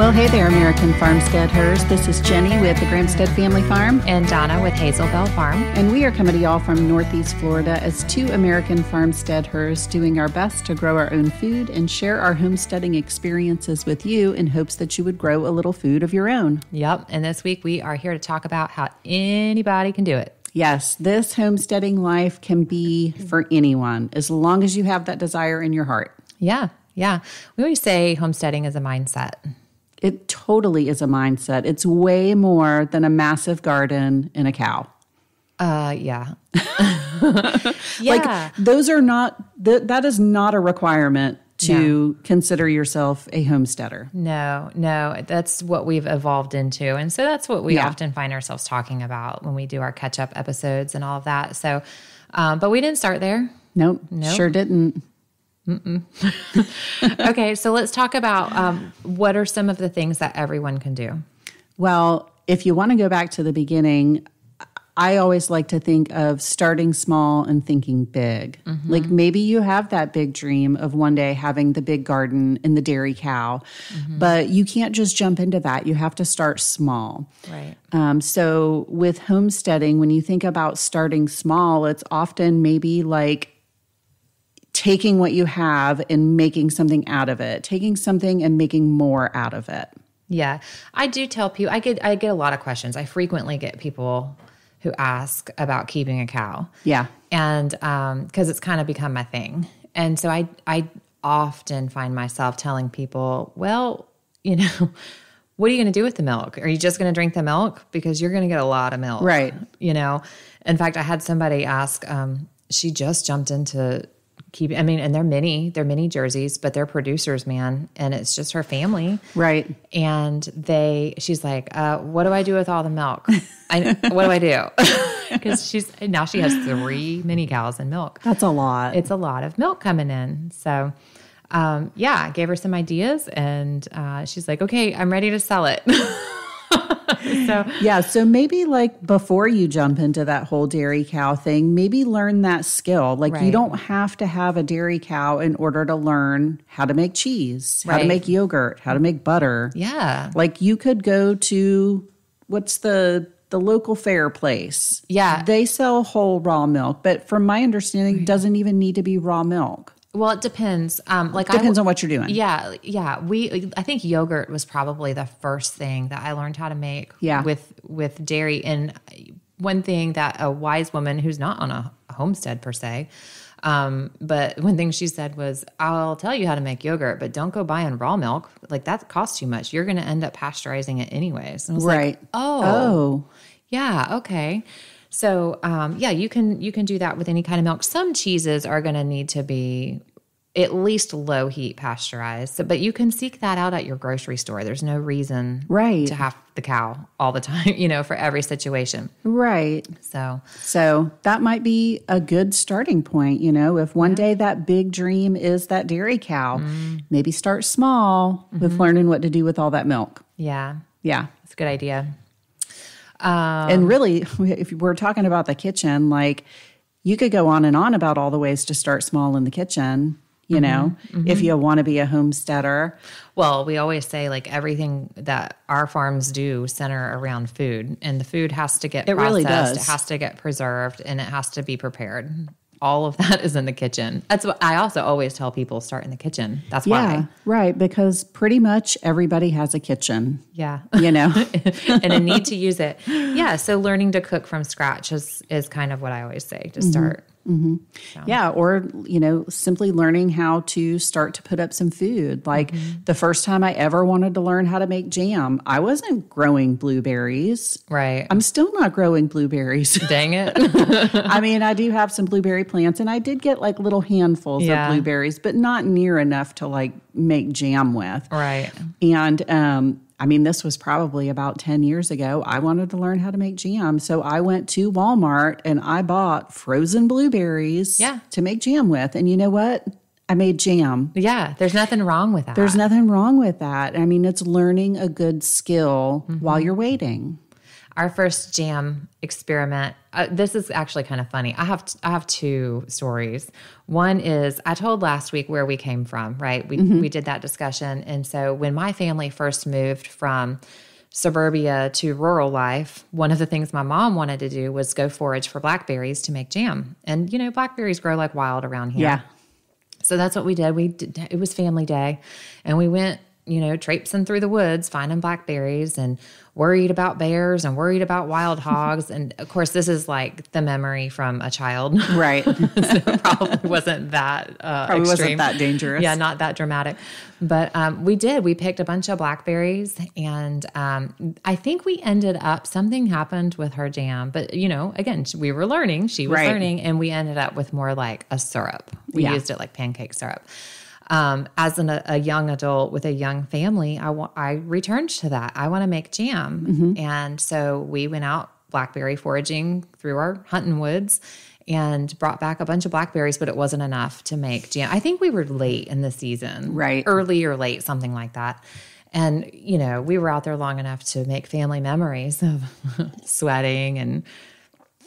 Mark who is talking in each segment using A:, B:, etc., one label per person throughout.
A: Well, hey there, American Farmstead Farmsteaders. This is Jenny with the GrahamStead Family Farm.
B: And Donna with Hazelbell Farm.
A: And we are coming to y'all from Northeast Florida as two American Farmstead farmsteaders doing our best to grow our own food and share our homesteading experiences with you in hopes that you would grow a little food of your own.
B: Yep. And this week we are here to talk about how anybody can do it.
A: Yes, this homesteading life can be for anyone as long as you have that desire in your heart.
B: Yeah. Yeah. We always say homesteading is a mindset.
A: It totally is a mindset. It's way more than a massive garden and a cow.
B: Uh, yeah.
A: yeah. Like those are not th- that is not a requirement to no. consider yourself a homesteader.
B: No, no, that's what we've evolved into. And so that's what we yeah. often find ourselves talking about when we do our catch up episodes and all of that. So, um, but we didn't start there.
A: Nope, nope. sure didn't.
B: okay, so let's talk about um, what are some of the things that everyone can do.
A: Well, if you want to go back to the beginning, I always like to think of starting small and thinking big. Mm-hmm. Like maybe you have that big dream of one day having the big garden and the dairy cow, mm-hmm. but you can't just jump into that. You have to start small.
B: Right.
A: Um, so with homesteading, when you think about starting small, it's often maybe like taking what you have and making something out of it, taking something and making more out of it.
B: Yeah. I do tell people I get I get a lot of questions. I frequently get people who ask about keeping a cow.
A: Yeah.
B: And um cuz it's kind of become my thing. And so I I often find myself telling people, well, you know, what are you going to do with the milk? Are you just going to drink the milk because you're going to get a lot of milk?
A: Right.
B: You know. In fact, I had somebody ask um she just jumped into keep I mean, and they're mini, they're mini jerseys, but they're producers, man. And it's just her family.
A: Right.
B: And they she's like, uh, what do I do with all the milk? I what do I do? Because she's now she has three mini cows and milk.
A: That's a lot.
B: It's a lot of milk coming in. So um, yeah, I gave her some ideas and uh, she's like, okay, I'm ready to sell it.
A: so yeah, so maybe like before you jump into that whole dairy cow thing, maybe learn that skill. Like right. you don't have to have a dairy cow in order to learn how to make cheese, right. how to make yogurt, how to make butter.
B: Yeah.
A: Like you could go to what's the the local fair place.
B: Yeah.
A: They sell whole raw milk, but from my understanding, it doesn't even need to be raw milk.
B: Well, it depends. Um, like
A: depends I, on what you're doing.
B: Yeah, yeah. We, I think yogurt was probably the first thing that I learned how to make.
A: Yeah.
B: with with dairy. And one thing that a wise woman who's not on a homestead per se, um, but one thing she said was, "I'll tell you how to make yogurt, but don't go buying raw milk. Like that costs too much. You're going to end up pasteurizing it anyways." And I was
A: right.
B: like, "Oh,
A: oh,
B: yeah, okay." So um, yeah, you can you can do that with any kind of milk. Some cheeses are going to need to be at least low heat pasteurized. So, but you can seek that out at your grocery store. There's no reason
A: right.
B: to have the cow all the time, you know, for every situation.
A: Right.
B: So
A: so that might be a good starting point, you know, if one yeah. day that big dream is that dairy cow, mm. maybe start small mm-hmm. with learning what to do with all that milk.
B: Yeah.
A: Yeah.
B: It's a good idea.
A: Um, and really, if we're talking about the kitchen, like you could go on and on about all the ways to start small in the kitchen. You mm-hmm, know, mm-hmm. if you want to be a homesteader.
B: Well, we always say like everything that our farms do center around food, and the food has to get
A: it
B: processed,
A: really does.
B: It has to get preserved, and it has to be prepared all of that is in the kitchen. That's what I also always tell people start in the kitchen. That's
A: yeah,
B: why.
A: Right, because pretty much everybody has a kitchen.
B: Yeah.
A: You know.
B: and a need to use it. Yeah, so learning to cook from scratch is is kind of what I always say to mm-hmm. start.
A: Mm-hmm. So. Yeah, or you know, simply learning how to start to put up some food. Like mm-hmm. the first time I ever wanted to learn how to make jam, I wasn't growing blueberries.
B: Right.
A: I'm still not growing blueberries.
B: Dang it.
A: I mean, I do have some blueberry plants and I did get like little handfuls yeah. of blueberries, but not near enough to like make jam with.
B: Right.
A: And um I mean, this was probably about 10 years ago. I wanted to learn how to make jam. So I went to Walmart and I bought frozen blueberries
B: yeah.
A: to make jam with. And you know what? I made jam.
B: Yeah, there's nothing wrong with that.
A: There's nothing wrong with that. I mean, it's learning a good skill mm-hmm. while you're waiting.
B: Our first jam experiment. Uh, this is actually kind of funny. I have I have two stories. One is I told last week where we came from. Right, we we did that discussion, and so when my family first moved from suburbia to rural life, one of the things my mom wanted to do was go forage for blackberries to make jam. And you know, blackberries grow like wild around here.
A: Yeah.
B: So that's what we did. We did, it was family day, and we went, you know, traipsing through the woods, finding blackberries, and worried about bears and worried about wild hogs. and of course, this is like the memory from a child,
A: Right.
B: so it probably wasn't that uh,
A: Probably wasn't
B: extreme.
A: that dangerous.
B: Yeah, not that dramatic. But um, we did. We picked a bunch of blackberries, and um, I think we ended up. Something happened with her jam, but you know, again, we were learning. She was
A: Right.
B: learning, and we ended up with more like a syrup. We
A: Yeah.
B: used it like pancake syrup. Um, as an, a young adult with a young family, I wa- I returned to that. I want to make jam,
A: Mm-hmm.
B: and so we went out blackberry foraging through our hunting woods and brought back a bunch of blackberries, but it wasn't enough to make jam. I think we were late in the season,
A: Right.
B: Early or late, something like that. And you know, we were out there long enough to make family memories of sweating and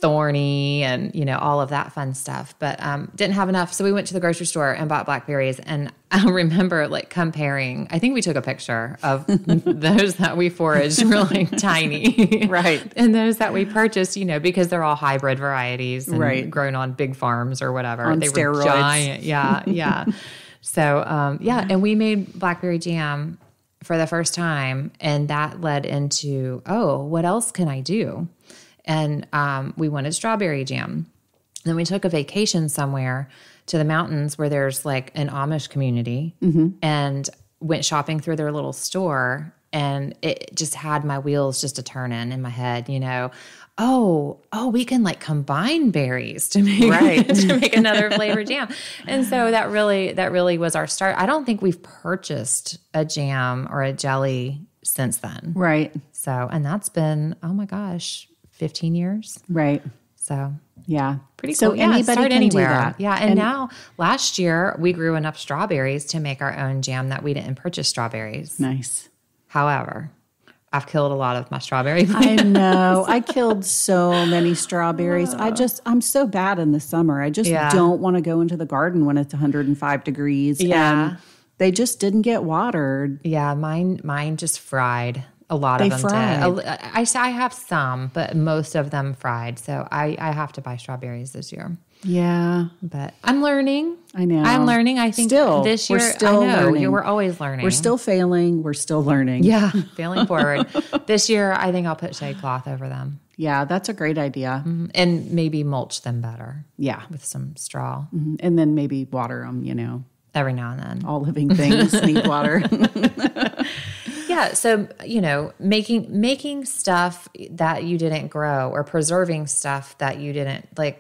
B: thorny and you know all of that fun stuff. But um, didn't have enough. So we went to the grocery store and bought blackberries. And i remember like comparing i think we took a picture of those that we foraged really tiny.
A: Right.
B: and those that we purchased you know because they're all hybrid varieties and
A: Right.
B: grown on big farms or whatever.
A: On
B: they
A: steroids.
B: were giant. Yeah yeah. So um, yeah. And we made blackberry jam for the first time. And that led into oh what else can i do and um, we wanted strawberry jam. Then we took a vacation somewhere to the mountains where there's like an Amish community and went shopping through their little store. And it just had my wheels just a turning in my head, you know. Oh, oh, we can like combine berries to make
A: Right.
B: to make another flavor jam. And so that really that really was our start. I don't think we've purchased a jam or a jelly since then.
A: Right.
B: So, and that's been, oh my gosh, 15 years.
A: Right.
B: So,
A: Yeah.
B: pretty
A: so
B: cool. Yeah,
A: anybody
B: start anywhere.
A: do that.
B: Yeah. And, now, last year, we grew enough strawberries to make our own jam that we didn't purchase strawberries.
A: nice.
B: However, I've killed a lot of my strawberry
A: I know. I killed so many strawberries. I ah. just, I'm so bad in the summer. I just
B: Yeah.
A: don't want to go into the garden when it's 105 degrees.
B: Yeah.
A: And they just didn't get watered.
B: Yeah, mine mine just fried. A lot
A: They
B: of them
A: fried.
B: did. I, I have some, but most of them fried. So I, I have to buy strawberries this year.
A: Yeah.
B: But I'm learning.
A: I know.
B: I'm learning. I think
A: Still,
B: this
A: we're
B: year,
A: still
B: I know,
A: learning.
B: We're always learning.
A: We're still failing. We're still learning.
B: Yeah, failing forward. this year, I think I'll put shade cloth over them
A: Yeah. That's a great idea. Mm-hmm.
B: and maybe mulch them better
A: Yeah.
B: with some straw mm-hmm.
A: And then maybe water them, you know.
B: every now and then.
A: All living things need water.
B: Yeah, so you know, making making stuff that you didn't grow or preserving stuff that you didn't like.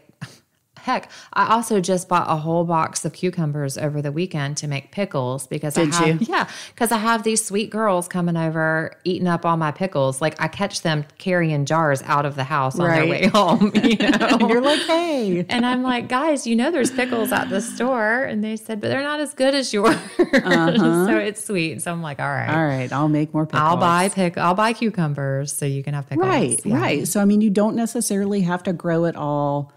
B: Heck, I also just bought a whole box of cucumbers over the weekend to make pickles because
A: Did
B: I have
A: you?
B: yeah, because I have these sweet girls coming over eating up all my pickles. Like I catch them carrying jars out of the house on their way home. You know,
A: and you're like, hey.
B: And I'm like, guys, you know, there's pickles at the store. And they said, but they're not as good as yours. Uh-huh. so it's sweet. So I'm like, all right,
A: All right. I'll make more pickles.
B: I'll buy pick, I'll buy cucumbers so you can have pickles.
A: Right,
B: Yeah.
A: right. So, I mean, you don't necessarily have to grow it all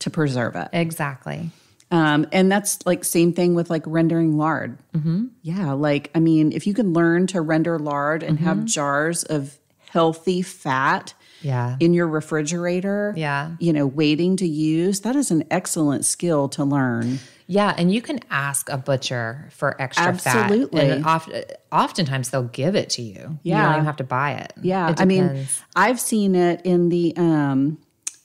A: to preserve it.
B: Exactly.
A: Um, and that's like same thing with like rendering lard. Mm-hmm. Yeah, like I mean, if you can learn to render lard and
B: Mm-hmm.
A: have jars of healthy fat
B: Yeah.
A: in your refrigerator,
B: Yeah.
A: you know, waiting to use, that is an excellent skill to learn.
B: Yeah. And you can ask a butcher for extra
A: Absolutely.
B: fat. And oft, oftentimes they'll give it to you.
A: Yeah, You
B: don't even have to buy it.
A: Yeah,
B: It
A: I mean. I've seen it in the um,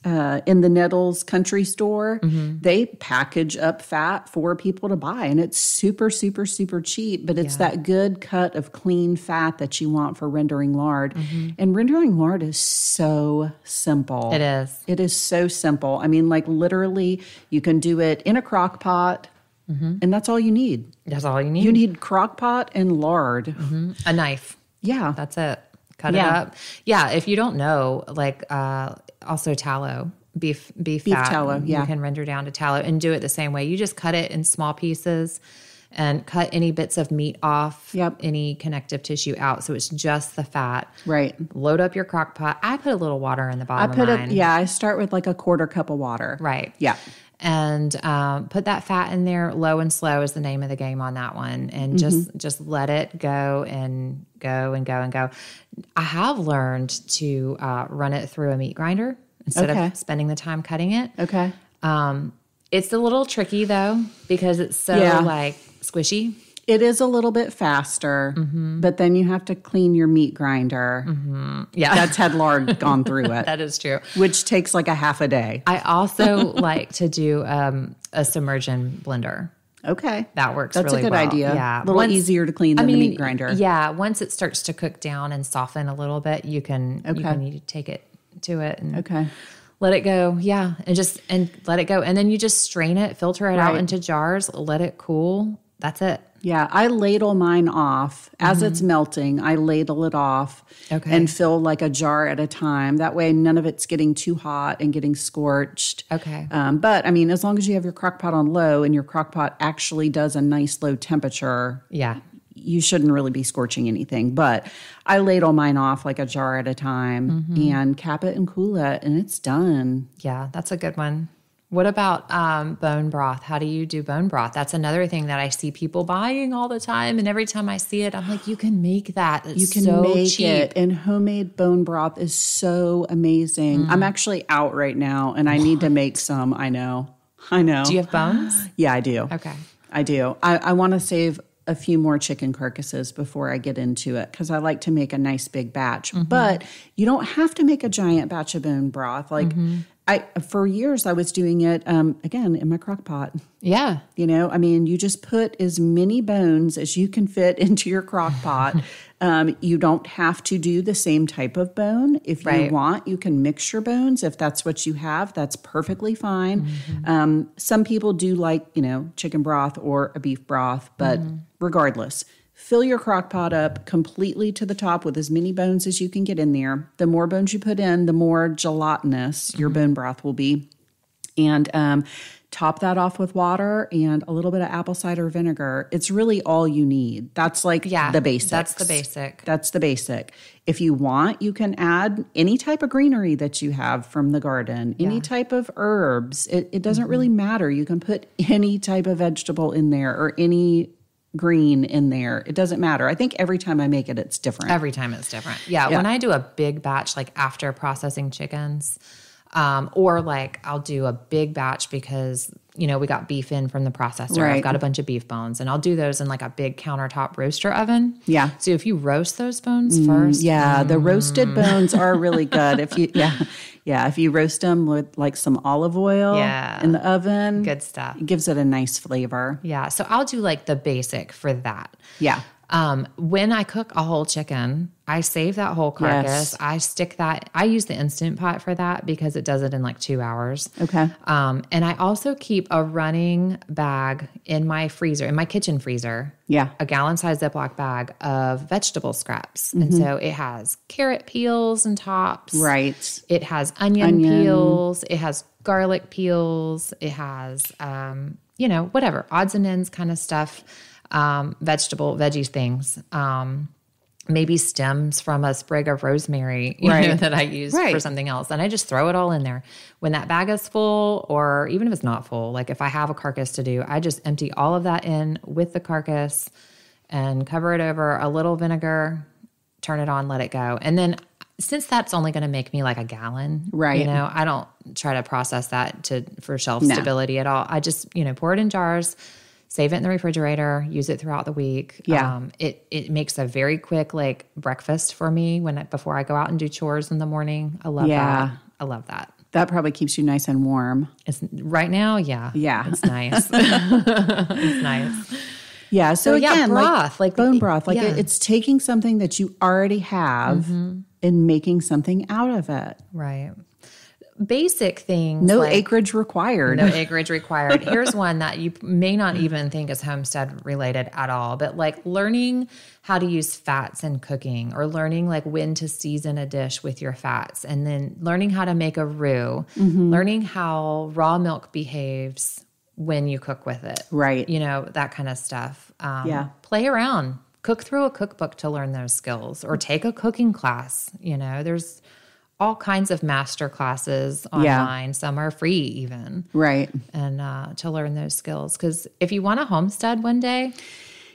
A: uh, in the Nettles Country Store.
B: Mm-hmm.
A: They package up fat for people to buy, and it's super, super, super cheap. But it's that good cut of clean fat that you want for rendering lard. And rendering lard is so simple.
B: Mm-hmm. It is.
A: It is so simple. I mean, like literally, you can do it in a crock pot,
B: Mm-hmm.
A: and that's all you need.
B: That's all you need.
A: You need crock pot and lard.
B: a knife.
A: Yeah.
B: That's it. Cut
A: Yeah.
B: it up. Yeah. If you don't know, like uh, also tallow, beef beef,
A: Beef
B: fat,
A: tallow, yeah.
B: you can render down to tallow and do it the same way. You just cut it in small pieces and cut any bits of meat off,
A: Yep.
B: any connective tissue out. So it's just the fat.
A: Right.
B: Load up your crock pot. I put a little water in the bottom.
A: I put
B: of
A: it,
B: mine.
A: yeah, I start with like a quarter cup of water.
B: Right.
A: Yeah.
B: And um, put that fat in there. Low and slow is the name of the game on that one, and
A: Mm-hmm.
B: just just let it go and go and go and go. I have learned to uh, run it through a meat grinder instead
A: Okay.
B: of spending the time cutting it.
A: Okay.
B: Um, it's a little tricky though because it's so
A: Yeah.
B: like squishy.
A: It is a little bit faster,
B: Mm-hmm.
A: but then you have to clean your meat grinder.
B: Yeah,
A: That's had lard gone through it,
B: that is true.
A: which takes like a half a day.
B: I also like to do um, a submersion blender.
A: Okay.
B: That works.
A: That's
B: really
A: a good
B: well.
A: idea.
B: Yeah,
A: A little
B: Once-
A: easier to clean than the meat grinder.
B: Yeah, once it starts to cook down and soften a little bit, you can you
A: Okay.
B: can you take it to it and
A: Okay.
B: let it go. Yeah, and just and let it go, and then you just strain it, filter it out into jars, let it cool. That's it.
A: Yeah, I ladle mine off as it's melting. I ladle it off
B: Mm-hmm. Okay.
A: and fill like a jar at a time. That way, none of it's getting too hot and getting scorched.
B: Okay.
A: Um, but I mean, as long as you have your crock pot on low and your crock pot actually does a nice low temperature,
B: Yeah.
A: you shouldn't really be scorching anything. But I ladle mine off like a jar at a time
B: Mm-hmm.
A: and cap it and cool it, and it's done.
B: Yeah, that's a good one. What about um, bone broth? How do you do bone broth? That's another thing that I see people buying all the time, and every time I see it, I'm like, you can make that. It's
A: You can
B: so
A: make
B: cheap.
A: it, and homemade bone broth is so amazing.
B: Mm.
A: I'm actually out right now, and I need to make some. I know, I know.
B: Do you have bones?
A: yeah, I do.
B: Okay.
A: I do. I, I want to save a few more chicken carcasses before I get into it because I like to make a nice big batch.
B: Mm-hmm.
A: But you don't have to make a giant batch of bone broth. Like
B: Mm-hmm.
A: I, for years, I was doing it um, again in my crock pot.
B: Yeah.
A: You know, I mean, you just put as many bones as you can fit into your crock pot. um, you don't have to do the same type of bone. If you want, you can mix your bones. If that's what you have, that's perfectly fine.
B: Mm-hmm.
A: Um, some people do like, you know, chicken broth or a beef broth, but
B: Mm-hmm.
A: regardless, fill your crock pot up completely to the top with as many bones as you can get in there. The more bones you put in, the more gelatinous your
B: Mm-hmm.
A: bone broth will be and um, top that off with water and a little bit of apple cider vinegar. It's really all you need. That's like
B: Yeah.
A: the basics.
B: That's the basic.
A: That's the basic. If you want, you can add any type of greenery that you have from the garden, any
B: Yeah.
A: type of herbs. It, it doesn't really matter. You can put any type of vegetable in there or any green in there. It doesn't matter. I think every time I make it, it's different.
B: Every time it's different. Yeah,
A: Yeah.
B: When I do a big batch, like after processing chickens, um, or like I'll do a big batch because, you know, we got beef in from the processor.
A: Right.
B: I've got a bunch of beef bones and I'll do those in like a big countertop roaster oven.
A: Yeah.
B: So if you roast those bones first,
A: Yeah, the roasted
B: Mm.
A: bones are really good. If you yeah, yeah, if you roast them with like some olive oil
B: Yeah.
A: in the oven,
B: good stuff.
A: it gives it a nice flavor.
B: Yeah. So I'll do like the basic for that.
A: Yeah.
B: Um, when I cook a whole chicken, I save that whole carcass.
A: Yes.
B: I stick that. I use the instant pot for that because it does it in like two hours.
A: Okay.
B: Um, and I also keep a running bag in my freezer, in my kitchen freezer.
A: Yeah.
B: A gallon size Ziploc bag of vegetable scraps. And so it has carrot peels and tops.
A: Right.
B: It has onion,
A: Onion.
B: peels. It has garlic peels. It has, um, you know, whatever, odds and ends kind of stuff, um, vegetable, veggie things. Um, maybe stems from a sprig of rosemary you know, that I use for something else. And I just throw it all in there. When that bag is full, or even if it's not full, like if I have a carcass to do, I just empty all of that in with the carcass and cover it over a little vinegar, turn it on, let it go. And then since that's only going to make me like a gallon,
A: Right.
B: You know, I don't try to process that to for shelf stability at all. I just, you know, pour it in jars, save it in the refrigerator, use it throughout the week.
A: Yeah.
B: Um, it it makes a very quick like breakfast for me when I, before I go out and do chores in the morning. I love
A: Yeah.
B: that. I love that.
A: That probably keeps you nice and warm.
B: It's right now, yeah.
A: Yeah.
B: It's nice. it's nice.
A: Yeah. So,
B: So, yeah,
A: again,
B: broth,
A: like,
B: like-
A: bone broth, like
B: yeah.
A: it- it's taking something that you already have
B: Mm-hmm.
A: and making something out of it.
B: Right. Basic things.
A: No
B: like-
A: acreage required.
B: No acreage required. Here's one that you may not even think is homestead related at all, but like learning how to use fats in cooking or learning like when to season a dish with your fats and then learning how to make a roux, learning how raw milk behaves when you cook with it.
A: Right.
B: You know, that kind of stuff. Um,
A: Yeah.
B: Play around. Cook through a cookbook to learn those skills or take a cooking class. You know, there's all kinds of master classes
A: Yeah.
B: online. Some are free even.
A: Right.
B: And uh, to learn those skills. Because if you want a homestead one day,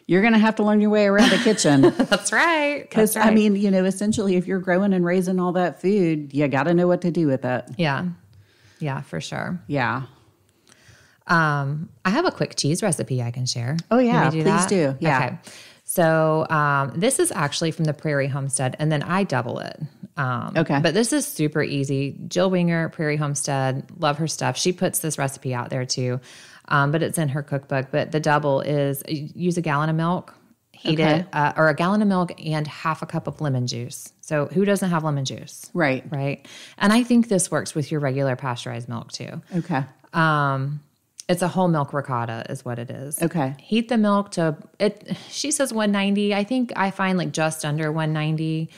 A: You're going to have to learn your way around the kitchen.
B: that's right.
A: Because,
B: right.
A: I mean, you know, essentially, if you're growing and raising all that food, you got to know what to do with it.
B: yeah. Yeah, for sure.
A: Yeah.
B: Um, I have a quick cheese recipe I can share.
A: Oh, yeah,
B: we
A: please do. Yeah.
B: Okay. So um, this is actually from the Prairie Homestead, and then I double it. Um,
A: Okay.
B: But this is super easy. Jill Winger, Prairie Homestead, love her stuff. She puts this recipe out there too, um, but it's in her cookbook. But the double is use a gallon of milk, heat
A: Okay.
B: it, uh, or a gallon of milk and half a cup of lemon juice. So who doesn't have lemon juice?
A: Right.
B: Right. And I think this works with your regular pasteurized milk too.
A: Okay.
B: Um, it's a whole milk ricotta, is what it is.
A: Okay.
B: Heat the milk to it. She says 190. I think I find like just under 190.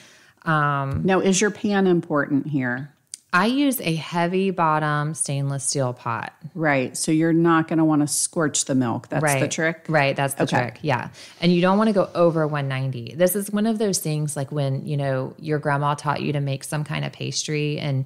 A: Um, now, is your pan important here?
B: I use a heavy bottom stainless steel pot.
A: Right. So you're not going to want to scorch the milk. That's
B: right.
A: the trick.
B: Right. That's the
A: Okay.
B: trick. Yeah. And you don't want to go over 190. This is one of those things like when, you know, your grandma taught you to make some kind of pastry and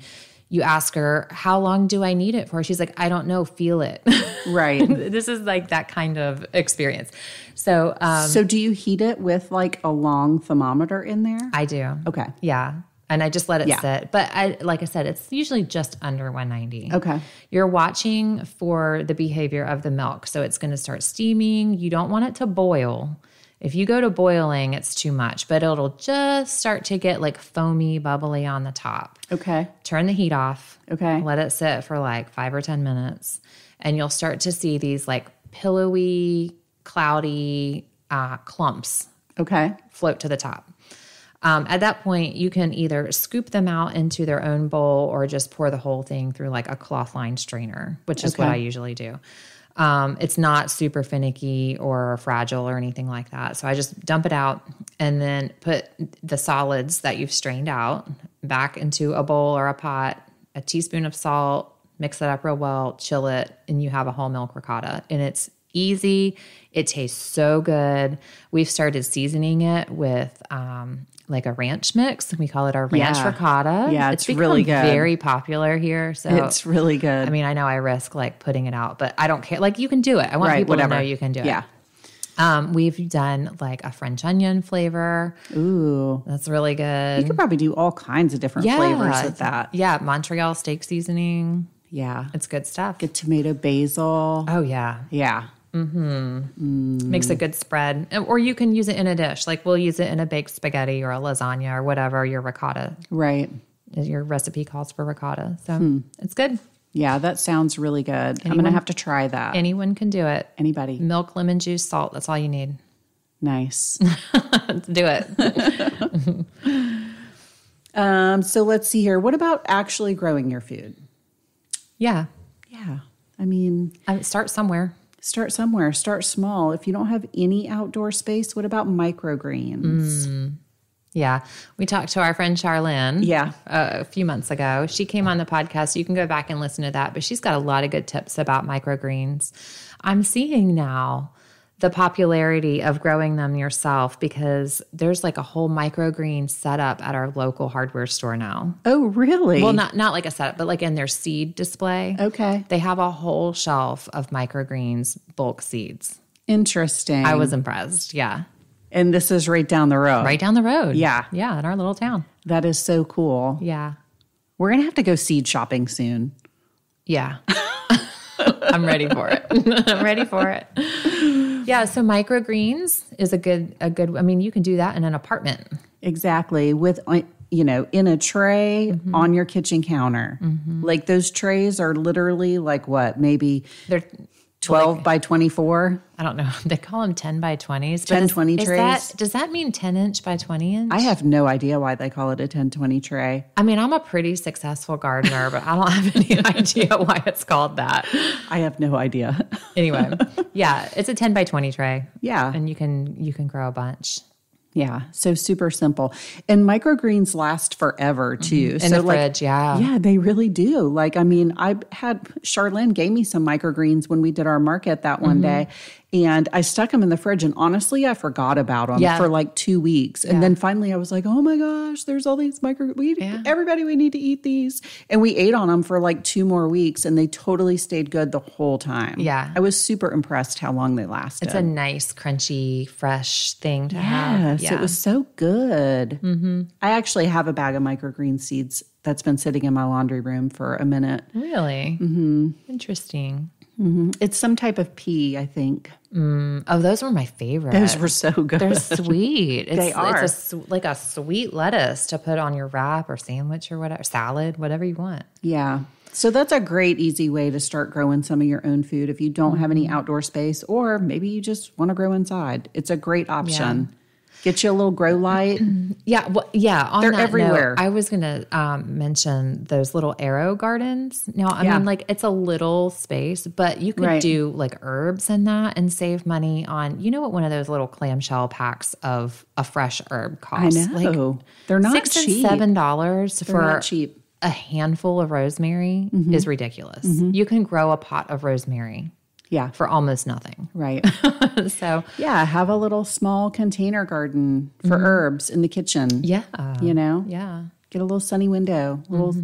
B: you ask her, How long do I need it for? She's like, I don't know, feel it.
A: Right.
B: this is like that kind of experience. So um,
A: so do you heat it with like a long thermometer in there?
B: I do.
A: Okay.
B: Yeah. And I just let it
A: Yeah.
B: sit. But I like I said, it's usually just under 190.
A: Okay.
B: You're watching for the behavior of the milk. So it's going to start steaming. You don't want it to boil. If you go to boiling, it's too much, but it'll just start to get like foamy, bubbly on the top.
A: Okay.
B: Turn the heat off.
A: Okay.
B: Let it sit for like five or 10 minutes. And you'll start to see these like pillowy, cloudy uh, clumps
A: Okay.
B: float to the top. Um, at that point, you can either scoop them out into their own bowl or just pour the whole thing through like a cloth lined strainer, which is what I usually do. Um, it's not super finicky or fragile or anything like that. So I just dump it out and then put the solids that you've strained out back into a bowl or a pot, a teaspoon of salt, mix it up real well, chill it, and you have a whole milk ricotta. And it's easy. It tastes so good. We've started seasoning it with um, like a ranch mix. We call it our ranch
A: Yeah.
B: ricotta.
A: Yeah, it's really
B: become
A: good.
B: Very popular here. So
A: It's really good.
B: I mean, I know I risk like putting it out, but I don't care. Like you can do it. I want
A: right.
B: people
A: Whatever.
B: to know you can do
A: Yeah.
B: it. Um, we've done like a French onion flavor.
A: Ooh.
B: That's really good.
A: You could probably do all kinds of different flavors with that.
B: Yeah, Montreal steak seasoning.
A: Yeah.
B: It's good stuff.
A: Get tomato basil.
B: Oh yeah,
A: Yeah.
B: Makes a good spread. Or you can use it in a dish. Like we'll use it in a baked spaghetti or a lasagna or whatever your ricotta.
A: Right.
B: Your recipe calls for ricotta, so
A: Hmm.
B: it's good.
A: Yeah, that sounds really good. I'm going to have to try that.
B: Anyone can do it.
A: Anybody?
B: Milk, lemon juice, salt. That's all you need.
A: Nice.
B: do it.
A: um, so let's see here. What about actually growing your food?
B: yeah.
A: Yeah. I mean,
B: I start somewhere.
A: Start somewhere, start small. If you don't have any outdoor space, what about microgreens? Mm.
B: Yeah. We talked to our friend Charlene
A: Yeah.
B: Uh, a few months ago. She came on the podcast. You can go back and listen to that, but she's got a lot of good tips about microgreens. I'm seeing now the popularity of growing them yourself because there's like a whole microgreen setup at our local hardware store now.
A: Oh, really?
B: Well, not not like a setup, but like in their seed display.
A: okay.
B: They have a whole shelf of microgreens bulk seeds.
A: Interesting.
B: I was impressed. Yeah.
A: and this is right down the road.
B: Right down the road.
A: Yeah.
B: Yeah, in our little town.
A: That is so cool.
B: Yeah.
A: We're going to have to go seed shopping soon.
B: Yeah. I'm ready for it. I'm ready for it. Yeah, so microgreens is a good a good I mean, you can do that in an apartment.
A: Exactly. With, uh, you know, in a tray
B: Mm-hmm.
A: on your kitchen counter. Like those trays are literally like what, maybe
B: They're
A: 12 by 24?
B: I don't know. They call them 10 by 20s.
A: 10,
B: is-
A: 20
B: is
A: trays?
B: That, does that mean 10 inch by 20 inch?
A: I have no idea why they call it a 1020 tray.
B: I mean, I'm a pretty successful gardener, but I don't have any idea why it's called that.
A: I have no idea.
B: Anyway, yeah, it's a 10 by 20 tray.
A: yeah.
B: And you can you can grow a bunch.
A: Yeah, so super simple. And microgreens last forever mm-hmm. too.
B: In
A: so
B: the
A: like,
B: fridge, yeah.
A: Yeah, they really do. Like, I mean, I had Charlene gave me some microgreens when we did our market that one mm-hmm. day, and I stuck them in the fridge. And honestly, I forgot about them
B: Yeah.
A: for like two weeks. And then finally, I was like, oh my gosh, there's all these micro. We
B: Yeah.
A: everybody, we need to eat these. And we ate on them for like two more weeks, and they totally stayed good the whole time.
B: Yeah.
A: I was super impressed how long they lasted.
B: It's a nice, crunchy, fresh thing to have.
A: Yes, it was so good. Mm-hmm. I actually have a bag of microgreen seeds that's been sitting in my laundry room for a minute.
B: really mm-hmm. interesting.
A: It's some type of pea, I think.
B: Oh, those were my favorite.
A: Those were so good.
B: They're sweet. It's,
A: They are.
B: It's a, like a sweet lettuce to put on your wrap or sandwich or whatever, salad, whatever you want.
A: yeah. So that's a great, easy way to start growing some of your own food if you don't have any outdoor space, or maybe you just want to grow inside. It's a great option. Get you a little grow light.
B: Yeah, well, yeah. On
A: They're
B: that note. I was gonna um, mention those little AeroGardens. Now, I
A: Yeah.
B: mean, like it's a little space, but you could
A: Right.
B: do like herbs in that and save money on. You know what? One of those little clamshell packs of a fresh herb
A: I
B: costs. Like
A: know. They're not
B: six
A: cheap.
B: and seven dollars for
A: cheap. Mm-hmm.
B: a handful of rosemary is ridiculous. You can grow a pot of rosemary
A: Yeah.
B: for almost nothing.
A: Right.
B: so
A: yeah. Have a little small container garden for herbs in the kitchen.
B: yeah,
A: You know?
B: yeah.
A: Get a little sunny window, a little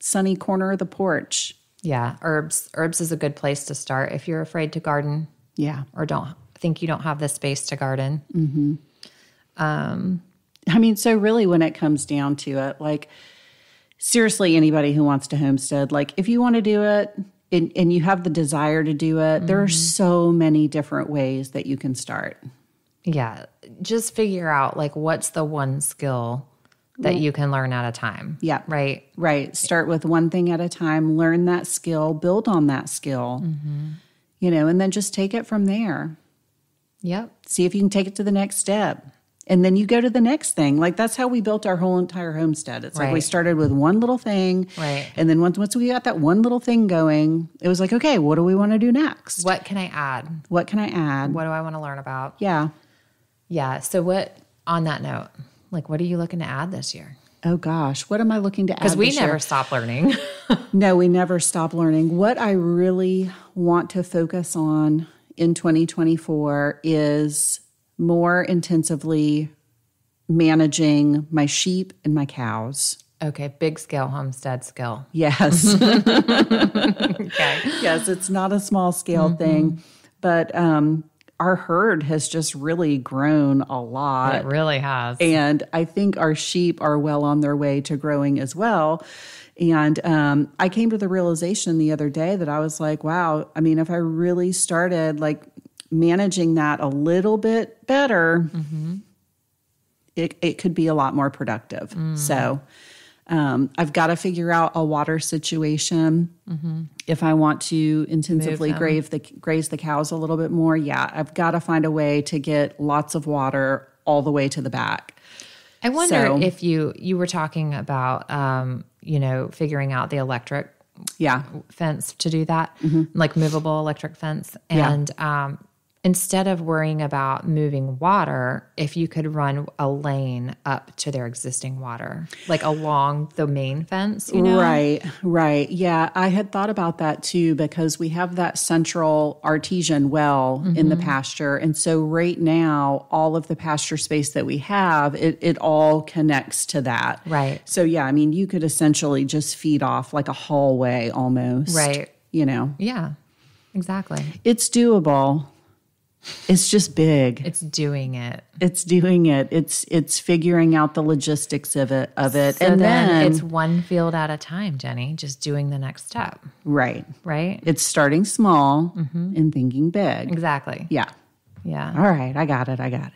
A: sunny corner of the porch.
B: Yeah, herbs herbs is a good place to start if you're afraid to garden
A: Yeah.
B: or don't think you don't have the space to garden. Hmm. Um.
A: I mean, so really, when it comes down to it, like, seriously, anybody who wants to homestead, like, if you want to do it and, and you have the desire to do it, there are mm-hmm. so many different ways that you can start.
B: Yeah, just figure out like what's the one skill that you can learn at a time.
A: Yeah.
B: Right.
A: Right. Start with one thing at a time, learn that skill, build on that skill, mm-hmm. you know, and then just take it from there.
B: Yep.
A: See if you can take it to the next step. And then you go to the next thing. Like that's how we built our whole entire homestead. It's like we started with one little thing.
B: Right.
A: And then once, once we got that one little thing going, it was like, okay, what do we want to do next?
B: What can I add?
A: What can I add?
B: What do I want to learn about?
A: Yeah.
B: Yeah. So what on that note, like what are you looking to add this year?
A: Oh gosh, what am I looking to add?
B: Because we
A: this year?
B: never stop learning.
A: No, we never stop learning. What I really want to focus on in 2024 is more intensively managing my sheep and my cows.
B: okay, big scale homestead skill.
A: Yes.
B: Okay.
A: yes, it's not a small scale
B: Mm-hmm.
A: thing, but um, our herd has just really grown a lot.
B: it really has.
A: And I think our sheep are well on their way to growing as well. And um, I came to the realization the other day that I was like, wow, I mean, if I really started like managing that a little bit better, it, it could be a lot more productive. So um, I've got to figure out a water situation. If I want to intensively graze the, graze the cows a little bit more, yeah, I've got to find a way to get lots of water all the way to the back.
B: I wonder
A: So-
B: if you you were talking about um, you know, figuring out the electric
A: Yeah.
B: fence to do that, like movable electric fence.
A: Yeah.
B: And um, instead of worrying about moving water, if you could run a lane up to their existing water, like along the main fence, you know?
A: Right, right. Yeah, I had thought about that too because we have that central artesian well in
B: Mm-hmm.
A: the pasture. And so right now, all of the pasture space that we have, it, it all connects to that.
B: Right.
A: So yeah, I mean, you could essentially just feed off like a hallway almost.
B: Right.
A: You know,
B: Yeah, exactly.
A: it's doable. It's just big.
B: It's doing it.
A: It's doing it. It's it's figuring out the logistics of it of it.
B: So
A: and
B: then,
A: then,
B: it's one field at a time, Jenny, just doing the next step,
A: right.
B: right?
A: It's starting small
B: Mm-hmm.
A: and thinking big.
B: Exactly.
A: Yeah.
B: Yeah.
A: All right. I got it. I got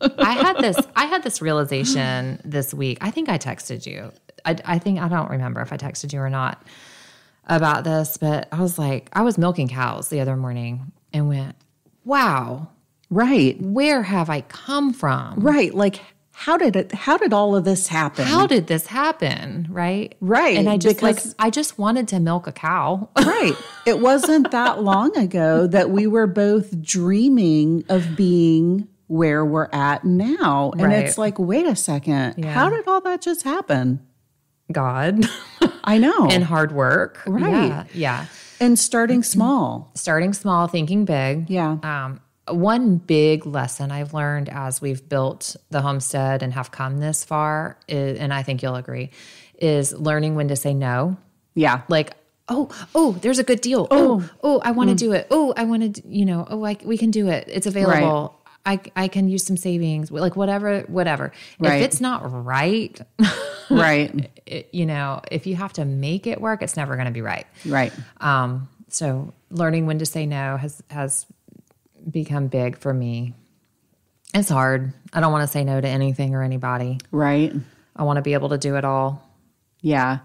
A: it.
B: I had this I had this realization this week. I think I texted you. I, I think I don't remember if I texted you or not about this, but I was like, I was milking cows the other morning and went, "Wow,
A: Right.
B: where have I come from?
A: Right. Like how did it how did all of this happen?
B: How did this happen?" Right?
A: Right,
B: And I just like I just wanted to milk a cow.
A: right. It wasn't that long ago that we were both dreaming of being where we're at now. And
B: Right.
A: it's like, wait a second,
B: Yeah.
A: how did all that just happen?
B: God
A: I know.
B: and hard work.
A: Right.
B: Yeah. yeah.
A: And starting small.
B: Starting small, thinking big.
A: Yeah.
B: Um, one big lesson I've learned as we've built the homestead and have come this far, is, and I think you'll agree, is learning when to say no.
A: Yeah.
B: Like, oh, oh, there's a good deal. Oh, oh, I want to do it. Oh, I want to, you know, oh, I, we can do it. It's available. I, I can use some savings, like whatever, whatever.
A: Right.
B: If it's not right,
A: right.
B: it, you know, if you have to make it work, it's never going to be right.
A: Right.
B: Um, so learning when to say no has has become big for me. It's hard. I don't want to say no to anything or anybody.
A: Right.
B: I want to be able to do it all.
A: Yeah.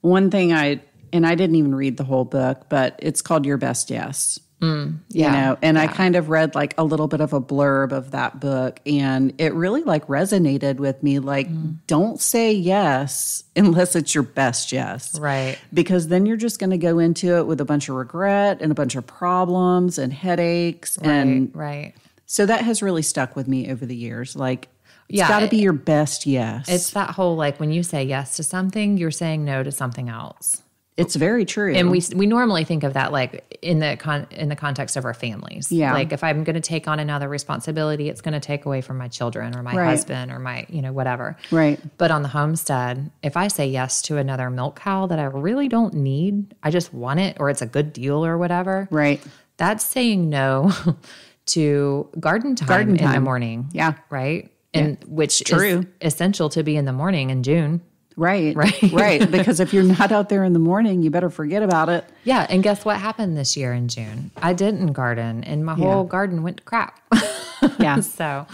A: One thing I, and I didn't even read the whole book, but it's called Your Best Yes. Mm, you
B: yeah,
A: know and i kind of read like a little bit of a blurb of that book and it really like resonated with me like mm. don't say yes unless it's your best yes
B: Right.
A: because then you're just going to go into it with a bunch of regret and a bunch of problems and headaches and
B: right.
A: so that has really stuck with me over the years like it's
B: Yeah,
A: got to be your best yes
B: It's that whole like when you say yes to something, you're saying no to something else.
A: It's very true
B: And we we normally think of that like in the con, in the context of our families.
A: Yeah.
B: Like if I'm going to take on another responsibility, it's going to take away from my children or my
A: Right.
B: husband or my you know whatever.
A: right
B: But on the homestead, if I say yes to another milk cow that I really don't need, I just want it or it's a good deal or whatever,
A: right
B: that's saying no to garden time
A: Garden time.
B: in the morning.
A: Yeah.
B: Right. And which
A: true.
B: is essential to be in the morning in June.
A: Right
B: Right.
A: right because if you're not out there in the morning you better forget about it
B: Yeah. And guess what happened this year in June? I didn't garden and my whole garden went to crap.
A: yeah
B: so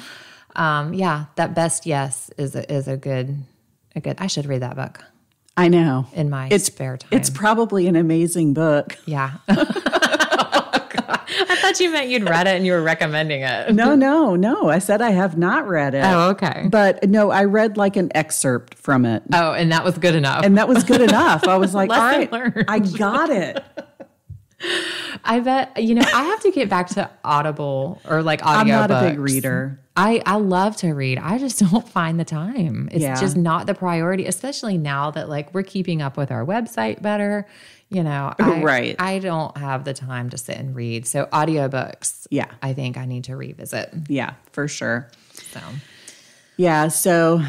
B: um, yeah, that best yes is a, is a good a good I should read that book
A: i know
B: in my
A: It's-
B: spare time.
A: It's probably an amazing book.
B: Yeah. I thought you meant you'd read it and you were recommending it.
A: No, no, no. I said I have not read it.
B: Oh, okay.
A: But no, I read like an excerpt from it.
B: Oh, and that was good enough.
A: And that was good enough. I was like, all right,
B: learned.
A: I got it.
B: I bet you know I have to get back to Audible or like
A: I'm
B: audio.
A: not a big reader.
B: I I love to read. I just don't find the time. It's
A: Yeah.
B: just not the priority, especially now that like we're keeping up with our website better. You know, I,
A: Right.
B: I don't have the time to sit and read. So audiobooks,
A: Yeah.
B: I think I need to revisit.
A: Yeah, for sure.
B: So
A: Yeah. So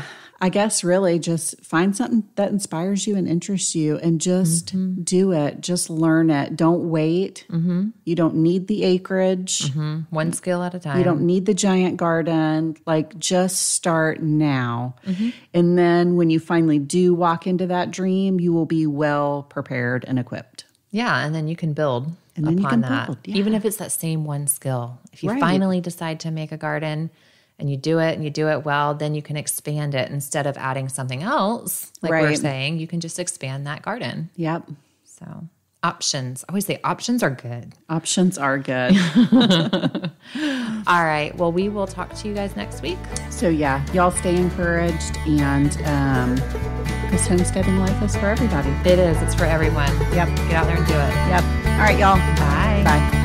A: I guess really just find something that inspires you and interests you and just
B: Mm-hmm.
A: do it. Just learn it. Don't wait. You don't need the acreage.
B: one skill at a time.
A: You don't need the giant garden. Like, just start now.
B: Mm-hmm.
A: And then when you finally do walk into that dream, you will be well prepared and equipped.
B: Yeah, and then you can build
A: And
B: upon that.
A: build, yeah.
B: Even if it's that same one skill. If you
A: Right.
B: finally decide to make a garden and you do it and you do it well, then you can expand it instead of adding something else. Like we're saying, you can just expand that garden.
A: Yep.
B: So options. I always say options are good.
A: Options are good.
B: All right. Well, we will talk to you guys next week.
A: so, yeah, y'all stay encouraged. And um, this homesteading life is for everybody.
B: It is. It's for everyone.
A: Yep.
B: Get out there and do it.
A: Yep. All right, y'all.
B: Bye.
A: Bye.